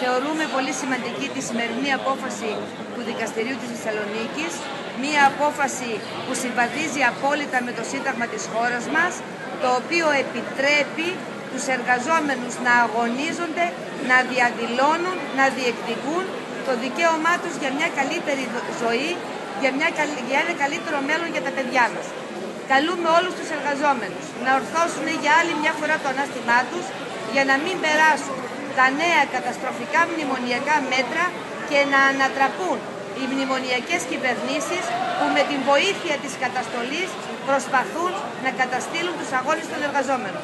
Θεωρούμε πολύ σημαντική τη σημερινή απόφαση του Δικαστηρίου της Θεσσαλονίκης, μία απόφαση που συμβαδίζει απόλυτα με το Σύνταγμα της χώρας μας, το οποίο επιτρέπει τους εργαζόμενους να αγωνίζονται, να διαδηλώνουν, να διεκδικούν το δικαίωμά τους για μια καλύτερη ζωή, για, μια, για ένα καλύτερο μέλλον για τα παιδιά μας. Καλούμε όλους τους εργαζόμενους να ορθώσουν για άλλη μια φορά το ανάστημά τους για να μην περάσουν τα νέα καταστροφικά μνημονιακά μέτρα και να ανατραπούν οι μνημονιακές κυβερνήσεις που με την βοήθεια της καταστολής προσπαθούν να καταστήλουν τους αγώνες των εργαζόμενων.